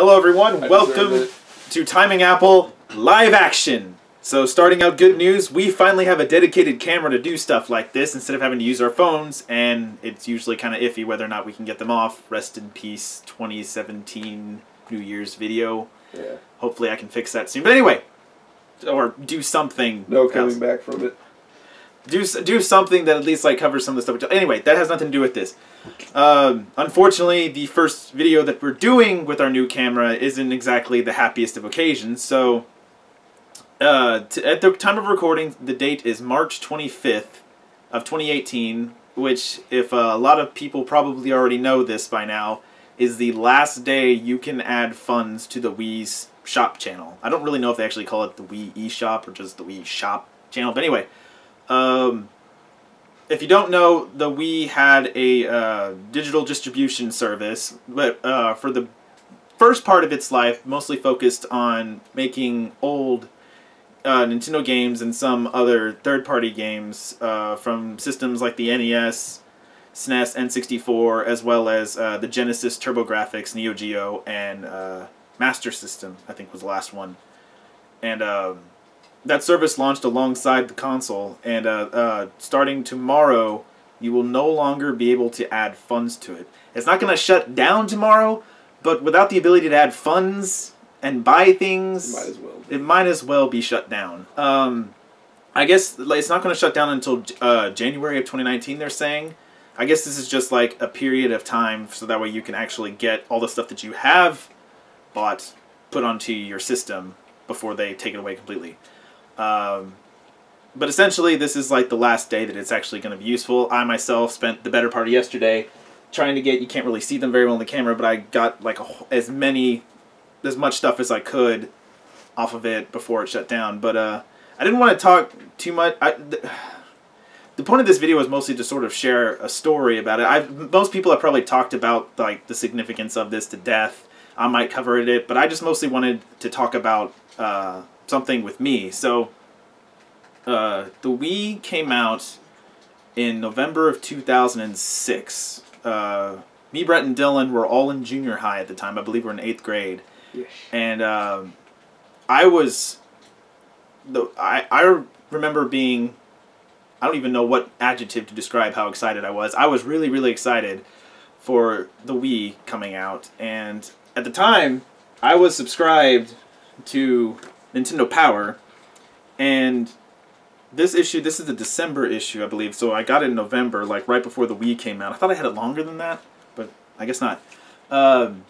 Hello, everyone. I Welcome to Timing Apple Live Action. So, starting out good news, we finally have a dedicated camera to do stuff like this instead of having to use our phones, and it's usually kind of iffy whether or not we can get them off. Rest in peace, 2017 New Year's video. Yeah. Hopefully, I can fix that soon. But anyway, or do something. No else. coming back from it. Do do something that at least like covers some of the stuff. Anyway, that has nothing to do with this. Um, unfortunately, the first video that we're doing with our new camera isn't exactly the happiest of occasions. So, uh, at the time of recording, the date is March 25th of 2018, which, if uh, a lot of people probably already know this by now, is the last day you can add funds to the Wii's shop channel. I don't really know if they actually call it the Wii eShop or just the Wii Shop channel, but anyway. Um, if you don't know, the Wii had a uh, digital distribution service, but uh, for the first part of its life, mostly focused on making old uh, Nintendo games and some other third-party games uh, from systems like the NES, SNES, N64, as well as uh, the Genesis TurboGrafx, Neo Geo, and uh, Master System. I think was the last one, and. Um, that service launched alongside the console, and uh, uh, starting tomorrow, you will no longer be able to add funds to it. It's not going to shut down tomorrow, but without the ability to add funds and buy things, Might well. it might as well be shut down. Um, I guess like, it's not going to shut down until uh, January of 2019. They're saying. I guess this is just like a period of time, so that way you can actually get all the stuff that you have bought put onto your system before they take it away completely. Um, but essentially, this is like the last day that it's actually going to be useful. I myself spent the better part of yesterday trying to get. You can't really see them very well on the camera, but I got like a, as many, as much stuff as I could off of it before it shut down. But uh, I didn't want to talk too much. I, th- the point of this video was mostly to sort of share a story about it. I most people have probably talked about like the significance of this to death. I might cover it, but I just mostly wanted to talk about uh, something with me. So, uh, the Wii came out in November of 2006. Uh, me, Brett, and Dylan were all in junior high at the time. I believe we are in eighth grade, Yes. and um, I was the I I remember being I don't even know what adjective to describe how excited I was. I was really really excited for the Wii coming out, and at the time I was subscribed to Nintendo Power, and this issue, this is the December issue, I believe. So I got it in November, like right before the Wii came out. I thought I had it longer than that, but I guess not. Um,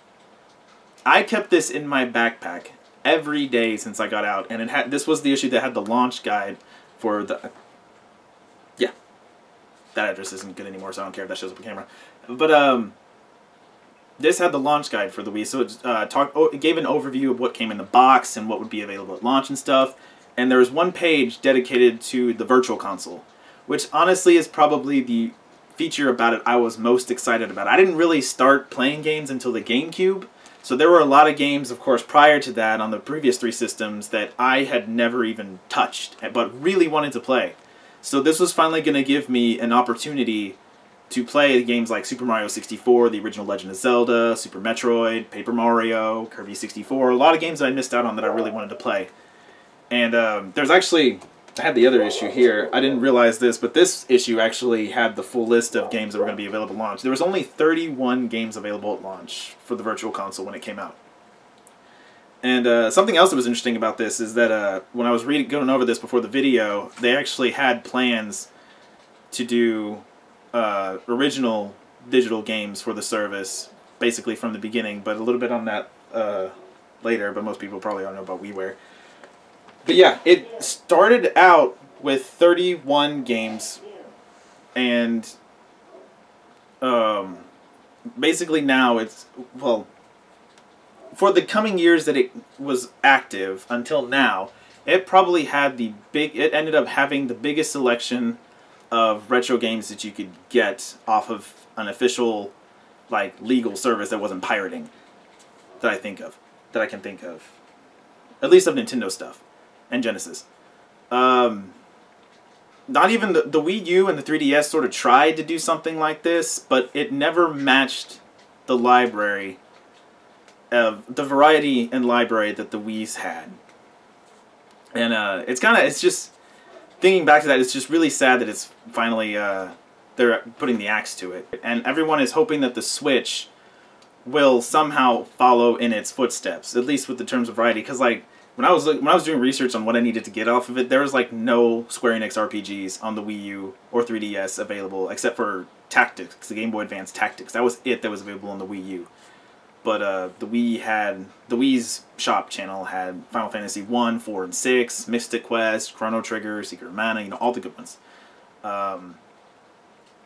I kept this in my backpack every day since I got out, and it had this was the issue that had the launch guide for the. Yeah, that address isn't good anymore, so I don't care if that shows up on camera. But um, this had the launch guide for the Wii, so it uh, talked. Oh, it gave an overview of what came in the box and what would be available at launch and stuff. And there was one page dedicated to the Virtual Console, which honestly is probably the feature about it I was most excited about. I didn't really start playing games until the GameCube, so there were a lot of games, of course, prior to that on the previous three systems that I had never even touched, but really wanted to play. So this was finally going to give me an opportunity to play games like Super Mario 64, the original Legend of Zelda, Super Metroid, Paper Mario, Kirby 64, a lot of games that I missed out on that I really wanted to play. And um, there's actually, I had the other issue here. I didn't realize this, but this issue actually had the full list of games that were going to be available at launch. There was only 31 games available at launch for the Virtual Console when it came out. And uh, something else that was interesting about this is that uh, when I was reading, going over this before the video, they actually had plans to do uh, original digital games for the service, basically from the beginning, but a little bit on that uh, later. But most people probably don't know about WiiWare. But yeah, it started out with 31 games, and um, basically now it's well for the coming years that it was active until now, it probably had the big. It ended up having the biggest selection of retro games that you could get off of an official, like legal service that wasn't pirating. That I think of, that I can think of, at least of Nintendo stuff, and Genesis. Um, not even the, the Wii U and the 3DS sort of tried to do something like this, but it never matched the library of the variety and library that the Wii's had. And uh, it's kind of it's just thinking back to that. It's just really sad that it's finally uh, they're putting the axe to it, and everyone is hoping that the Switch will somehow follow in its footsteps, at least with the terms of variety. Because like when I was when I was doing research on what I needed to get off of it, there was like no Square Enix RPGs on the Wii U or 3DS available except for Tactics, the Game Boy Advance Tactics. That was it that was available on the Wii U. But uh, the Wii had the Wii's shop channel had Final Fantasy one, four, and six, Mystic Quest, Chrono Trigger, Secret of Mana, you know all the good ones. Um,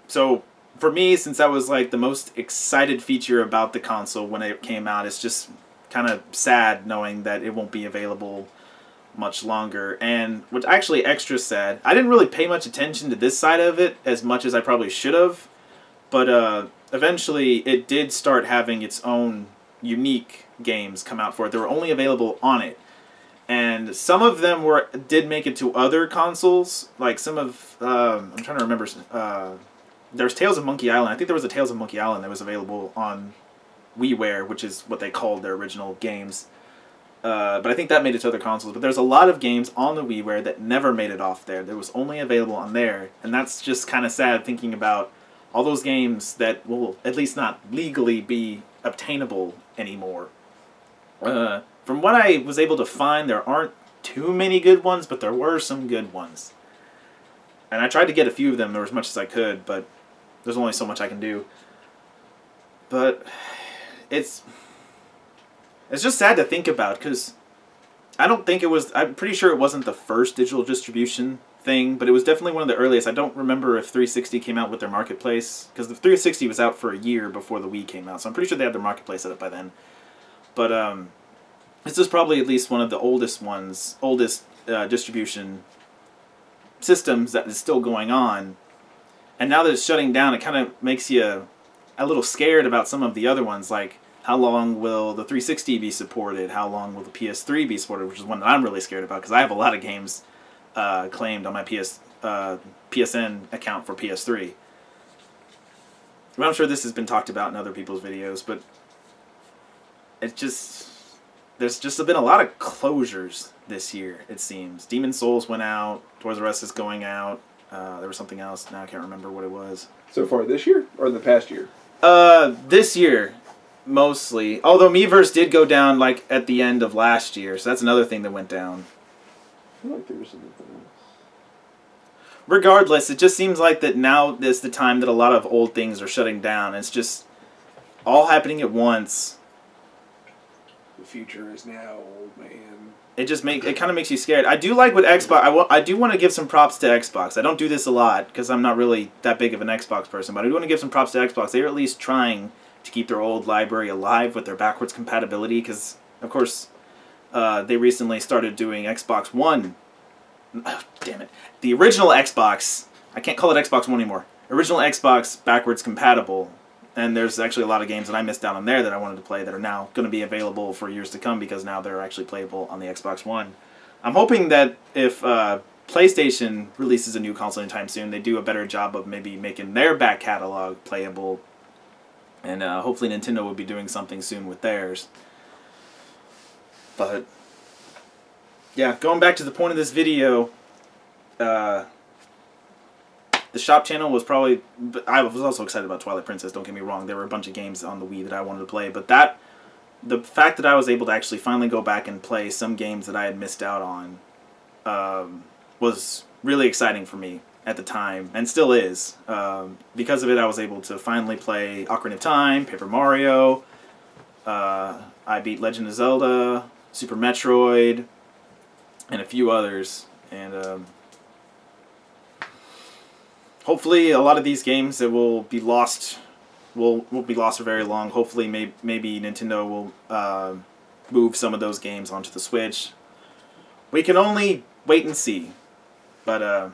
so for me, since that was like the most excited feature about the console when it came out, it's just kind of sad knowing that it won't be available much longer. And what's actually extra sad, I didn't really pay much attention to this side of it as much as I probably should have, but uh, eventually it did start having its own unique games come out for it. They were only available on it. And some of them were did make it to other consoles, like some of um, I'm trying to remember. Uh, there's Tales of Monkey Island. I think there was a Tales of Monkey Island that was available on WiiWare, which is what they called their original games. Uh, but I think that made it to other consoles. But there's a lot of games on the WiiWare that never made it off there. That was only available on there, and that's just kind of sad thinking about all those games that will at least not legally be obtainable anymore. Uh, from what I was able to find, there aren't too many good ones, but there were some good ones. And I tried to get a few of them, or as much as I could, but there's only so much I can do. But it's it's just sad to think about because I don't think it was. I'm pretty sure it wasn't the first digital distribution thing, but it was definitely one of the earliest. I don't remember if 360 came out with their marketplace because the 360 was out for a year before the Wii came out, so I'm pretty sure they had their marketplace set up by then. But um, this is probably at least one of the oldest ones, oldest uh, distribution systems that is still going on. And now that it's shutting down, it kind of makes you a little scared about some of the other ones, like how long will the 360 be supported? How long will the PS3 be supported? Which is one that I'm really scared about because I have a lot of games uh, claimed on my PS uh, PSN account for PS3. Well, I'm sure this has been talked about in other people's videos, but it just there's just been a lot of closures this year. It seems Demon's Souls went out, Toys R Us is going out. Uh, there was something else. Now I can't remember what it was. So far this year or the past year? Uh, this year mostly. Although Miiverse did go down like at the end of last year, so that's another thing that went down. Feel like there was something else. Regardless, it just seems like that now is the time that a lot of old things are shutting down. It's just all happening at once. The future is now, old man. It just make it kind of makes you scared. I do like what Xbox. I, I do want to give some props to Xbox. I don't do this a lot because I'm not really that big of an Xbox person, but I do want to give some props to Xbox. They're at least trying to keep their old library alive with their backwards compatibility because, of course, uh, they recently started doing Xbox One. Oh, damn it. The original Xbox, I can't call it Xbox One anymore. Original Xbox backwards compatible. And there's actually a lot of games that I missed out on there that I wanted to play that are now going to be available for years to come because now they're actually playable on the Xbox One. I'm hoping that if uh, PlayStation releases a new console anytime soon, they do a better job of maybe making their back catalog playable and uh, hopefully Nintendo will be doing something soon with theirs. But yeah, going back to the point of this video, uh, the shop channel was probably. I was also excited about Twilight Princess. Don't get me wrong; there were a bunch of games on the Wii that I wanted to play, but that the fact that I was able to actually finally go back and play some games that I had missed out on um, was really exciting for me at the time, and still is. Um, because of it, I was able to finally play Ocarina of Time, Paper Mario. Uh, I beat Legend of Zelda, Super Metroid, and a few others. And um, hopefully, a lot of these games that will be lost will won't be lost for very long. Hopefully, may, maybe Nintendo will uh, move some of those games onto the Switch. We can only wait and see. But uh,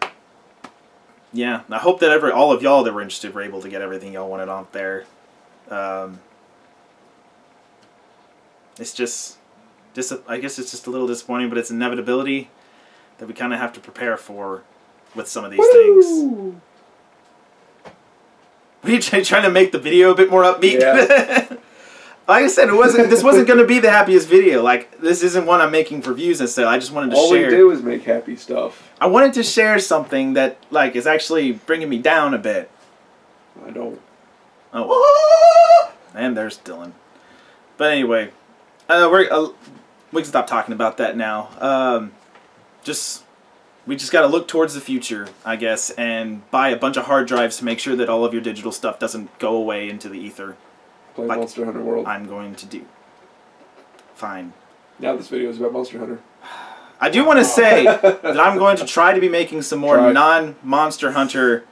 yeah, I hope that every all of y'all that were interested were able to get everything y'all wanted on there. Um, it's just, just I guess it's just a little disappointing, but it's inevitability that we kind of have to prepare for with some of these things. Woo! What are you trying to make the video a bit more upbeat? Yeah. Like I said, it wasn't. This wasn't going to be the happiest video. Like this isn't one I'm making for views and stuff. I just wanted to All share. we do is make happy stuff. I wanted to share something that like is actually bringing me down a bit. I don't. Oh, and there's Dylan. But anyway, uh, we're uh, we can stop talking about that now. Um, just we just got to look towards the future, I guess, and buy a bunch of hard drives to make sure that all of your digital stuff doesn't go away into the ether. Play Like- Monster Hunter World. I'm going to do. Fine. now this video is about Monster Hunter. I do want to say that I'm going to try to be making some more Try. non-Monster Hunter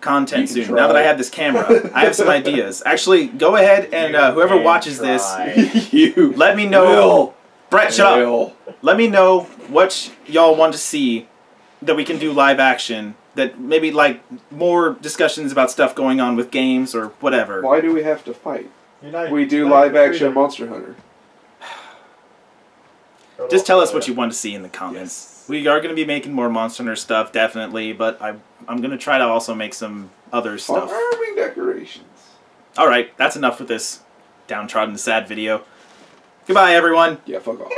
content soon. Now that I have this camera, I have some ideas. Actually, go ahead and uh, whoever watches this, you let me know. will. Brett, shut up. Let me know what y'all want to see that we can do live action. That maybe like more discussions about stuff going on with games or whatever. Why do we have to fight? Unite- We do unite live action freedom. Monster Hunter. Just tell us what you want to see in the comments. Yes. We are going to be making more Monster Hunter stuff, definitely, but I, I'm going to try to also make some other stuff. Farming decorations. All right, that's enough with this downtrodden, sad video. Goodbye, everyone. Yeah, fuck off.